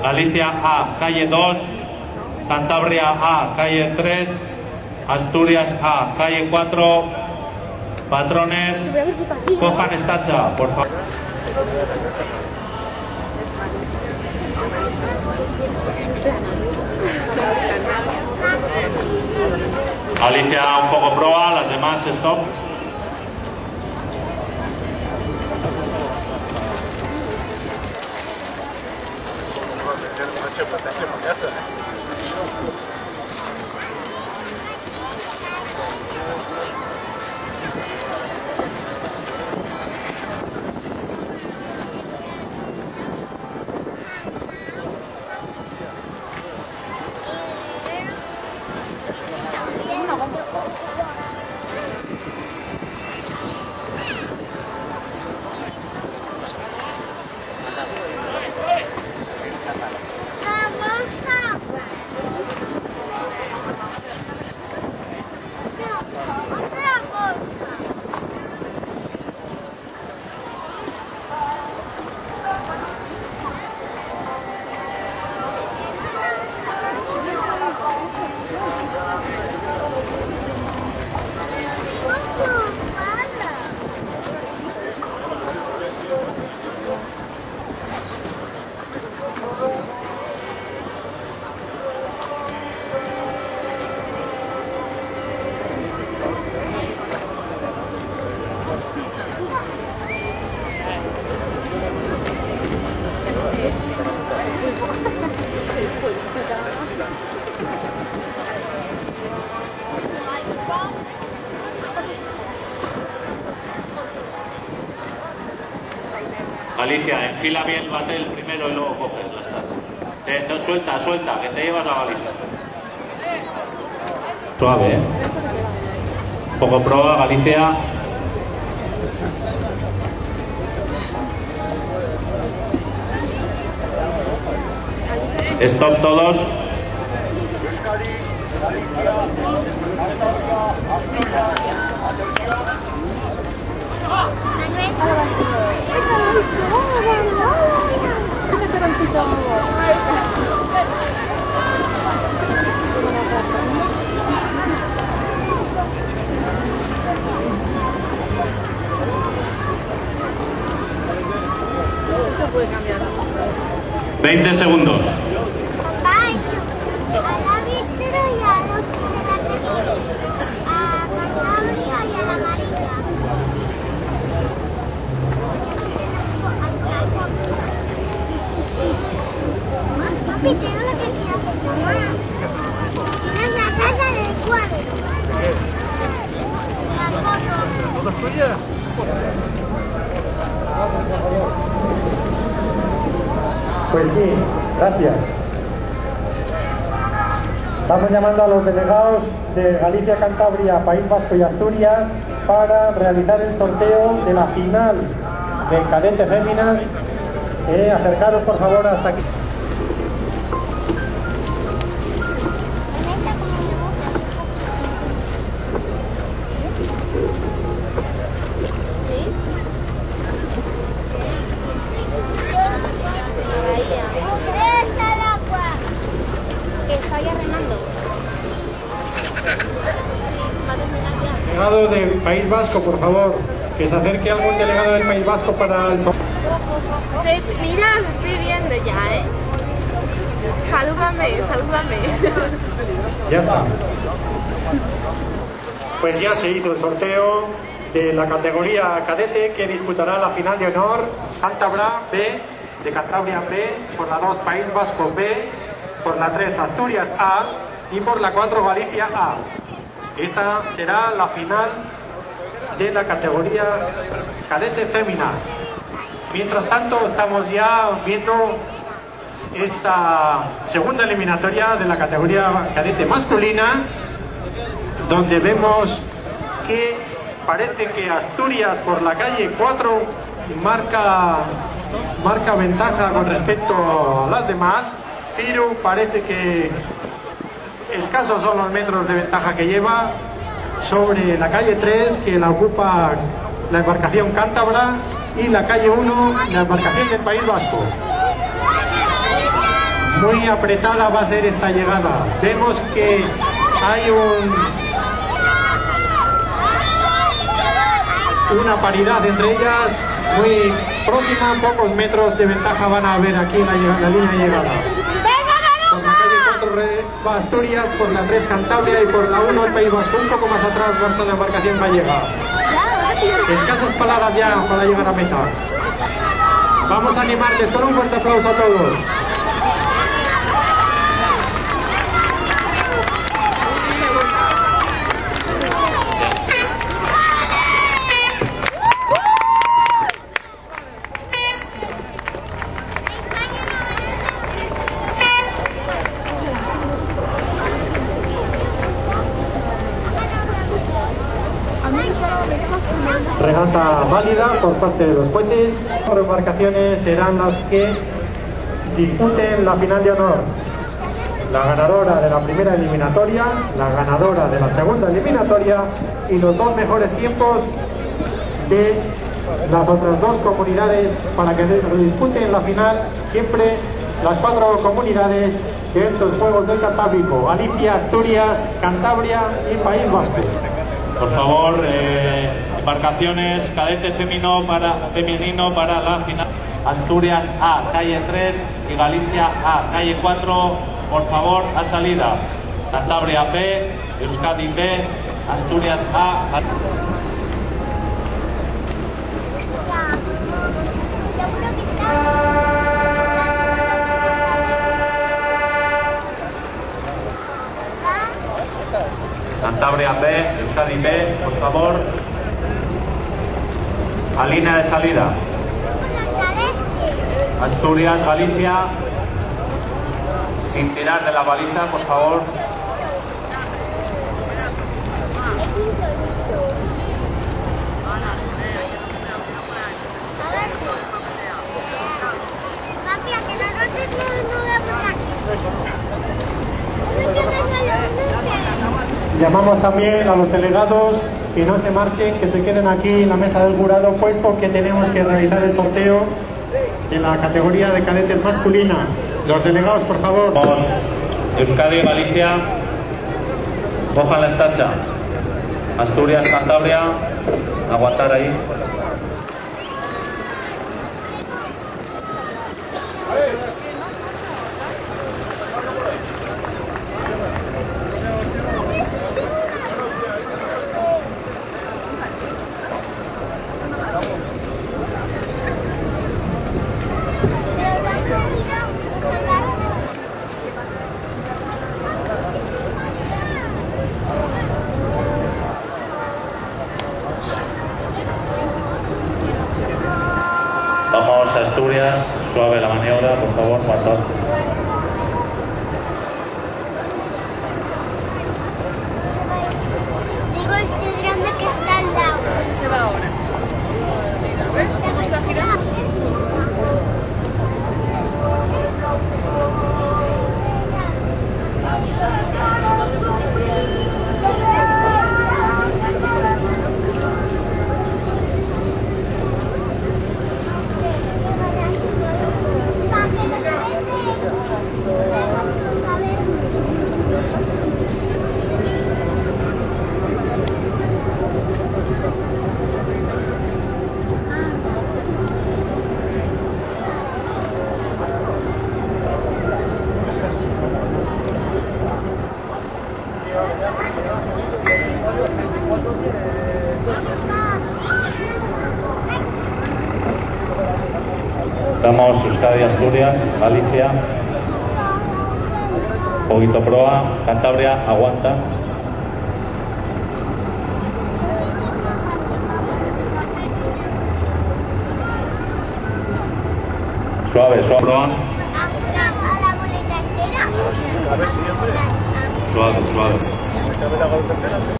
Galicia A, calle 2, Cantabria A, calle 3, Asturias A, calle 4, patrones, cojan estacha, por favor. Alicia un poco proa, las demás stop. protege, protege, porque Alicia, enfila bien el batel primero y luego coges las tachas. Suelta, suelta, que te llevas la valija. Suave, ¿eh? Poco proa, Galicia. Stop todos. Esto puede cambiar. 20 segundos. Papá, a la víspera y a los de la tele. A Cantabria y a la amarilla. Papi, tengo lo que quiero hacer mamá. Tienes la casa del cuadro. La foto. ¿Fotos tuyas? Pues sí, gracias. Estamos llamando a los delegados de Galicia, Cantabria, País Vasco y Asturias para realizar el sorteo de la final de cadete féminas. Eh, acercaros por favor hasta aquí. País Vasco, por favor, que se acerque algún delegado del País Vasco para el sorteo. Mira, lo estoy viendo ya, ¿eh? Salúdame, salúdame. Ya está. Pues ya se hizo el sorteo de la categoría cadete que disputará la final de honor Cantabria B, de Cantabria B, por la 2 País Vasco B, por la 3 Asturias A y por la 4 Galicia A. Esta será la final de la categoría cadete féminas. Mientras tanto, estamos ya viendo esta segunda eliminatoria de la categoría cadete masculina, donde vemos que parece que Asturias por la calle 4 marca, marca ventaja con respecto a las demás, pero parece que escasos son los metros de ventaja que lleva sobre la calle 3 que la ocupa la embarcación cántabra y la calle 1 la embarcación del País Vasco. muy apretada va a ser esta llegada. Vemos que hay un, una paridad entre ellas muy próxima, pocos metros de ventaja van a haber aquí la, la línea de llegada. Por la calle 4 va Asturias, por la 3 Cantabria y por la 1 el País Vasco. Un poco más atrás marcha la embarcación gallega. Escasas paladas ya para llegar a meta. Vamos a animarles con un fuerte aplauso a todos. Regata válida por parte de los jueces. Las embarcaciones serán las que disputen la final de honor. La ganadora de la primera eliminatoria, la ganadora de la segunda eliminatoria y los dos mejores tiempos de las otras dos comunidades para que disputen la final siempre las cuatro comunidades de estos Juegos del Cantábrico, Galicia, Asturias, Cantabria y País Vasco. Por favor, eh, embarcaciones, cadete femenino para, femenino para la final. Asturias A, calle 3 y Galicia A, calle 4, por favor, a salida. Cantabria B, Euskadi B, Asturias A. Cantabria B, Euskadi B, por favor. A línea de salida. Asturias, Galicia. Sin tirar de la baliza, por favor. Llamamos también a los delegados que no se marchen, que se queden aquí en la mesa del jurado, puesto que tenemos que realizar el sorteo de la categoría de cadetes masculina. Los delegados, por favor. Euskadi, Galicia, cojan la estacha. Asturias, Cantabria, aguantar ahí. Vamos a Asturias, suave la maniobra, por favor. Digo este grande que está al lado. Así se va ahora. ¿Ves cómo está girando? Vamos Euskadi, Asturias, Galicia. Poquito proa, Cantabria, aguanta. Suave, suave. Proa. Suave, suave.